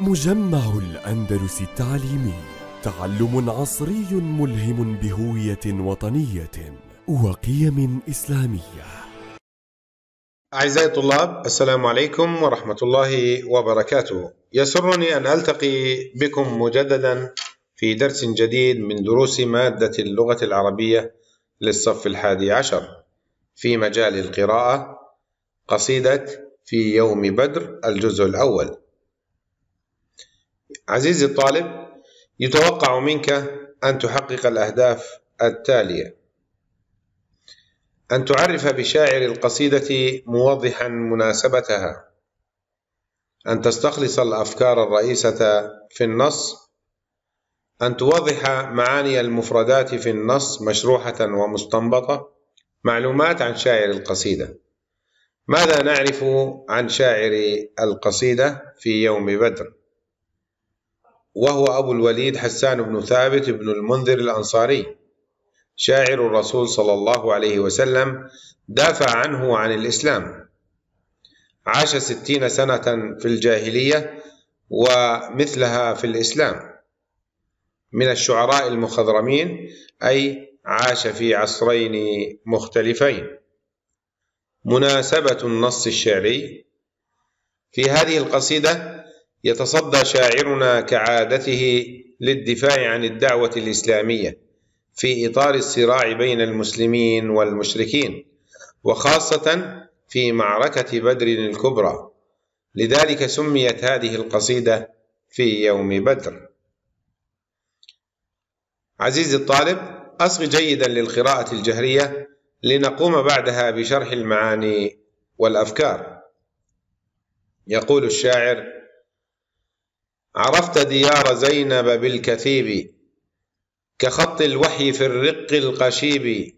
مجمع الأندلس التعليمي تعلم عصري ملهم بهوية وطنية وقيم إسلامية. أعزائي الطلاب السلام عليكم ورحمة الله وبركاته. يسرني أن ألتقي بكم مجددا في درس جديد من دروس مادة اللغة العربية للصف الحادي عشر في مجال القراءة قصيدة في يوم بدر الجزء الأول. عزيزي الطالب يتوقع منك أن تحقق الأهداف التالية. أن تعرف بشاعر القصيدة موضحا مناسبتها. أن تستخلص الأفكار الرئيسة في النص. أن توضح معاني المفردات في النص مشروحة ومستنبطة. معلومات عن شاعر القصيدة. ماذا نعرف عن شاعر القصيدة في يوم بدر؟ وهو أبو الوليد حسان بن ثابت بن المنذر الأنصاري. شاعر الرسول صلى الله عليه وسلم دافع عنه عن الإسلام. عاش ستين سنة في الجاهلية ومثلها في الإسلام. من الشعراء المخضرمين أي عاش في عصرين مختلفين. مناسبة النص الشعري في هذه القصيدة يتصدى شاعرنا كعادته للدفاع عن الدعوة الإسلامية في إطار الصراع بين المسلمين والمشركين وخاصة في معركة بدر الكبرى. لذلك سميت هذه القصيدة في يوم بدر. عزيزي الطالب أصغ جيدا للقراءة الجهرية لنقوم بعدها بشرح المعاني والأفكار. يقول الشاعر عرفت ديار زينب بالكثيب كخط الوحي في الرق القشيب.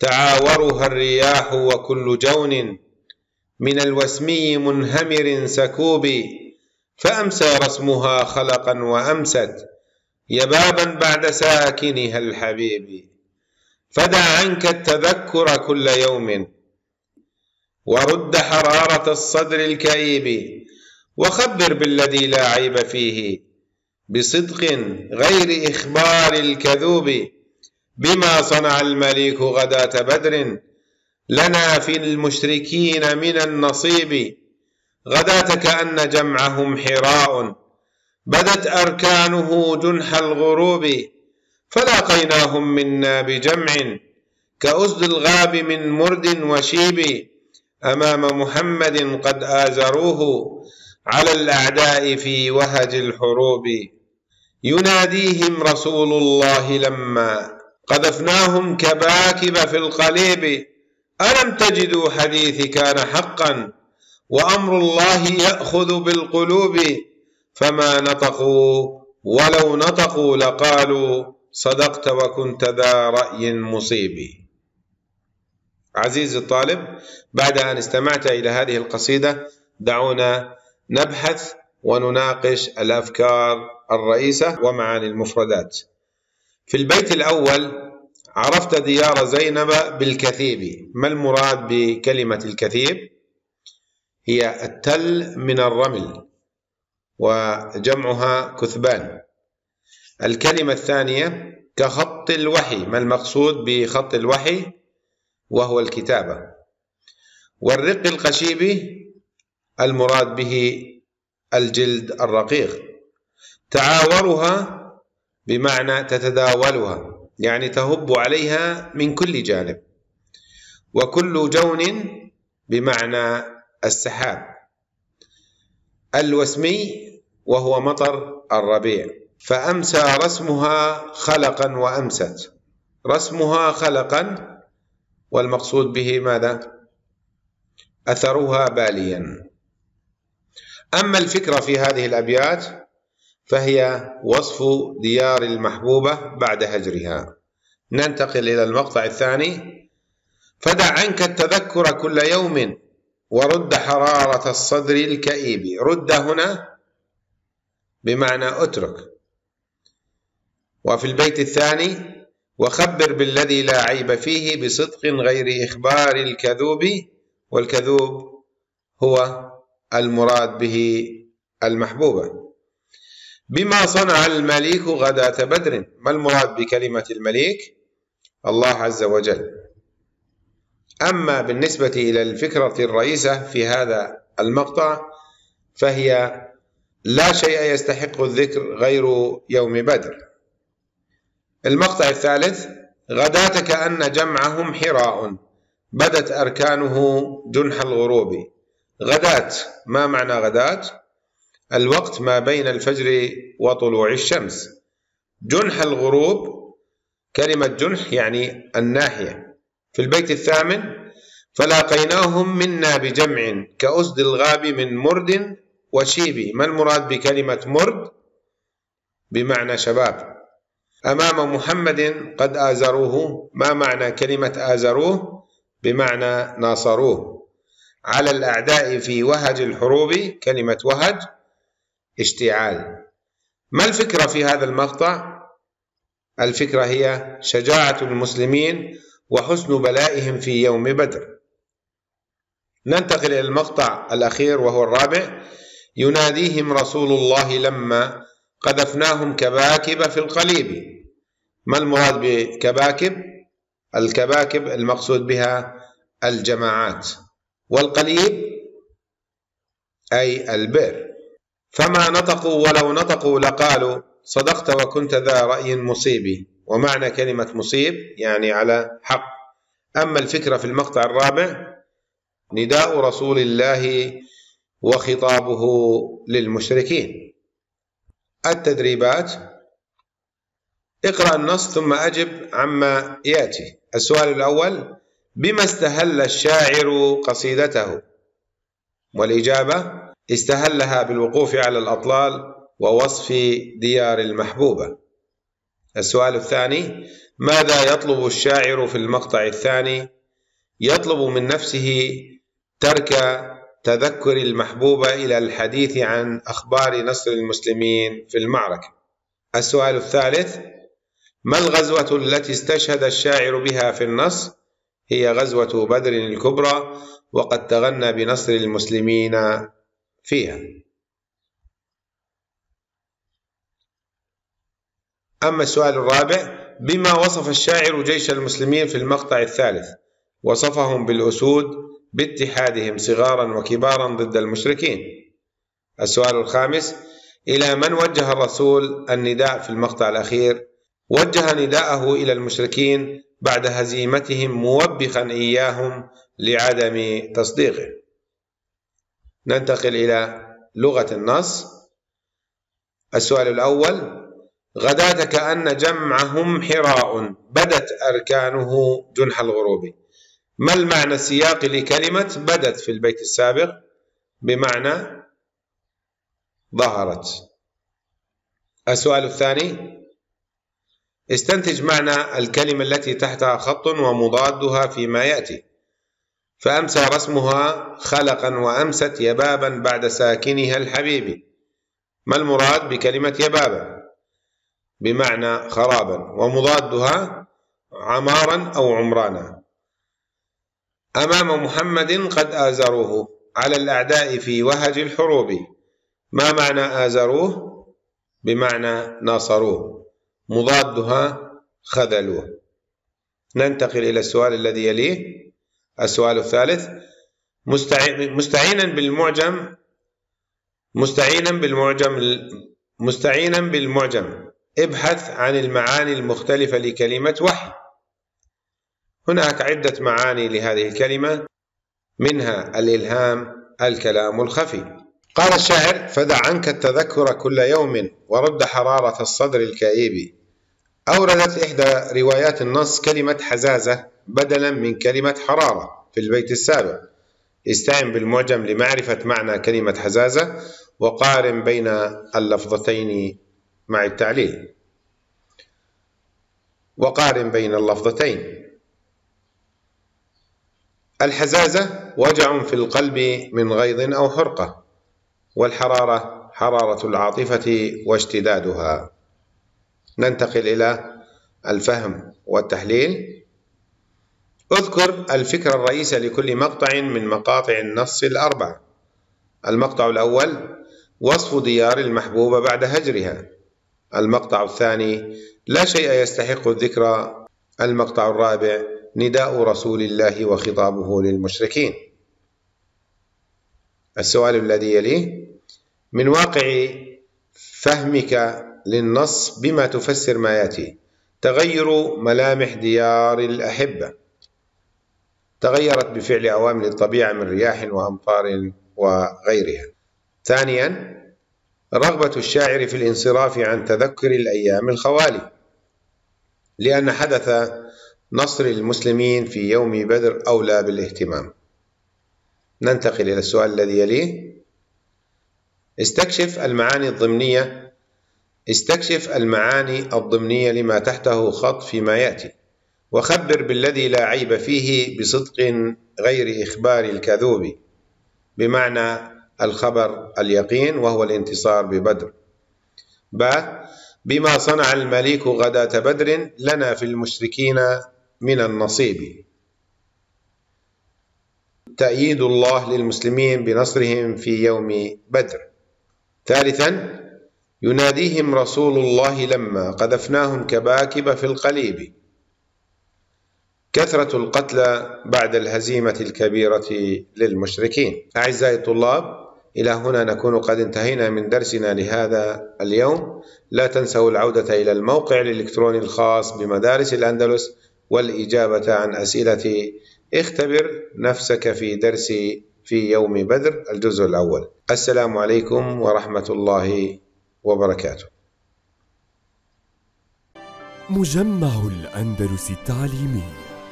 تعاورها الرياح وكل جون من الوسمي منهمر سكوب. فأمسى رسمها خلقا وأمست يبابا بعد ساكنها الحبيب. فدع عنك التذكر كل يوم ورد حرارة الصدر الكئيب. وخبر بالذي لا عيب فيه بصدق غير إخبار الكذوب بما صنع المليك غداة بدر لنا في المشركين من النصيب. غداة كأن جمعهم حراء بدت أركانه جنح الغروب فلاقيناهم منا بجمع كأسد الغاب من مرد وشيب. أمام محمد قد آزروه على الأعداء في وهج الحروب. يناديهم رسول الله لما قذفناهم كباكب في القليب. ألم تجدوا حديث كان حقا وأمر الله يأخذ بالقلوب؟ فما نطقوا ولو نطقوا لقالوا صدقت وكنت ذا رأي مصيب. عزيزي الطالب بعد أن استمعت إلى هذه القصيدة دعونا نبحث ونناقش الأفكار الرئيسة ومعاني المفردات. في البيت الأول عرفت ديار زينب بالكثيب. ما المراد بكلمة الكثيب؟ هي التل من الرمل وجمعها كثبان. الكلمة الثانية كخط الوحي. ما المقصود بخط الوحي؟ وهو الكتابة. والرق القشيبي المراد به الجلد الرقيق. تعاورها بمعنى تتداولها يعني تهب عليها من كل جانب. وكل جون بمعنى السحاب. الوسمي وهو مطر الربيع. فأمسى رسمها خلقا وأمست. رسمها خلقا والمقصود به ماذا؟ أثرها باليا. أما الفكرة في هذه الأبيات فهي وصف ديار المحبوبة بعد هجرها. ننتقل إلى المقطع الثاني. فدع عنك التذكر كل يوم ورد حرارة الصدر الكئيب. رد هنا بمعنى اترك. وفي البيت الثاني وخبر بالذي لا عيب فيه بصدق غير إخبار الكذوب والكذوب هو المراد به المحبوبة. بما صنع المليك غداة بدر ما المراد بكلمة المليك؟ الله عز وجل. أما بالنسبة إلى الفكرة الرئيسة في هذا المقطع فهي لا شيء يستحق الذكر غير يوم بدر. المقطع الثالث غداة كأن جمعهم حراء بدت أركانه جنح الغروب. غداة. ما معنى غداة؟ الوقت ما بين الفجر وطلوع الشمس. جنح الغروب كلمة جنح يعني الناحية. في البيت الثامن فلاقيناهم منا بجمع كأسد الغاب من مرد وشيب. ما المراد بكلمة مرد؟ بمعنى شباب. أمام محمد قد آزروه. ما معنى كلمة آزروه؟ بمعنى ناصروه. على الأعداء في وهج الحروب كلمة وهج اشتعال. ما الفكرة في هذا المقطع؟ الفكرة هي شجاعة المسلمين وحسن بلائهم في يوم بدر. ننتقل إلى المقطع الأخير وهو الرابع. يناديهم رسول الله لما قذفناهم كباكب في القليب. ما المراد بكباكب؟ الكباكب المقصود بها الجماعات. والقليب أي البئر. فما نطقوا ولو نطقوا لقالوا صدقت وكنت ذا رأي مصيبي ومعنى كلمة مصيب يعني على حق. أما الفكرة في المقطع الرابع نداء رسول الله وخطابه للمشركين. التدريبات اقرأ النص ثم أجب عما يأتي. السؤال الأول بما استهل الشاعر قصيدته. والإجابة استهلها بالوقوف على الأطلال ووصف ديار المحبوبة. السؤال الثاني ماذا يطلب الشاعر في المقطع الثاني؟ يطلب من نفسه ترك تذكر المحبوبة إلى الحديث عن أخبار نصر المسلمين في المعركة. السؤال الثالث ما الغزوة التي استشهد الشاعر بها في النص هي غزوة بدر الكبرى وقد تغنى بنصر المسلمين فيها. أما السؤال الرابع بما وصف الشاعر جيش المسلمين في المقطع الثالث؟ وصفهم بالأسود باتحادهم صغارا وكبارا ضد المشركين. السؤال الخامس إلى من وجه الرسول النداء في المقطع الأخير؟ وجه نداءه إلى المشركين بعد هزيمتهم موبخا إياهم لعدم تصديقه. ننتقل إلى لغة النص. السؤال الأول غداة كأن جمعهم حراء بدت أركانه جنح الغروب. ما المعنى السياقي لكلمة بدت في البيت السابق؟ بمعنى ظهرت. السؤال الثاني استنتج معنى الكلمة التي تحتها خط ومضادها فيما يأتي. فأمسى رسمها خلقا وأمست يبابا بعد ساكنها الحبيب. ما المراد بكلمة يبابا؟ بمعنى خرابا ومضادها عمارا أو عمرانا. أمام محمد قد آزروه على الأعداء في وهج الحروب. ما معنى آزروه؟ بمعنى ناصروه. مضادها خذلوه. ننتقل إلى السؤال الذي يليه. السؤال الثالث مستعينا بالمعجم مستعينا بالمعجم مستعينا بالمعجم. ابحث عن المعاني المختلفة لكلمة وحي. هناك عدة معاني لهذه الكلمة منها الإلهام الكلام الخفي. قال الشاعر فدع عنك التذكر كل يوم ورد حرارة الصدر الكئيب. أوردت إحدى روايات النص كلمة حزازة بدلا من كلمة حرارة في البيت السابق استعن بالمعجم لمعرفة معنى كلمة حزازة وقارن بين اللفظتين مع التعليل. وقارن بين اللفظتين. الحزازة وجع في القلب من غيظ أو حرقة والحرارة حرارة العاطفة واشتدادها. ننتقل إلى الفهم والتحليل. اذكر الفكرة الرئيسة لكل مقطع من مقاطع النص الأربع. المقطع الأول وصف ديار المحبوبة بعد هجرها. المقطع الثاني لا شيء يستحق الذكر. المقطع الرابع نداء رسول الله وخطابه للمشركين. السؤال الذي يليه من واقع فهمك للنص بما تفسر ما يأتي. تغير ملامح ديار الأحبة تغيرت بفعل عوامل الطبيعة من رياح وأمطار وغيرها. ثانيا رغبة الشاعر في الانصراف عن تذكر الأيام الخوالي. لأن حدث نصر المسلمين في يوم بدر أولى بالاهتمام. ننتقل إلى السؤال الذي يليه. استكشف المعاني الضمنية استكشف المعاني الضمنية لما تحته خط فيما يأتي وخبر بالذي لا عيب فيه بصدق غير إخبار الكذوب بمعنى الخبر اليقين وهو الانتصار ببدر. ب بما صنع المليك غداة بدر لنا في المشركين من النصيب. تأييد الله للمسلمين بنصرهم في يوم بدر. ثالثا يناديهم رسول الله لما قذفناهم كباكب في القليب. كثرة القتلى بعد الهزيمة الكبيرة للمشركين. أعزائي الطلاب إلى هنا نكون قد انتهينا من درسنا لهذا اليوم. لا تنسوا العودة إلى الموقع الإلكتروني الخاص بمدارس الأندلس والإجابة عن أسئلة. اختبر نفسك في درس في يوم بدر الجزء الأول. السلام عليكم ورحمة الله وبركاته. مجمع الأندلس التعليمي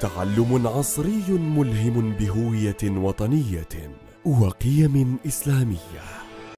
تعلم عصري ملهم بهوية وطنية وقيم إسلامية.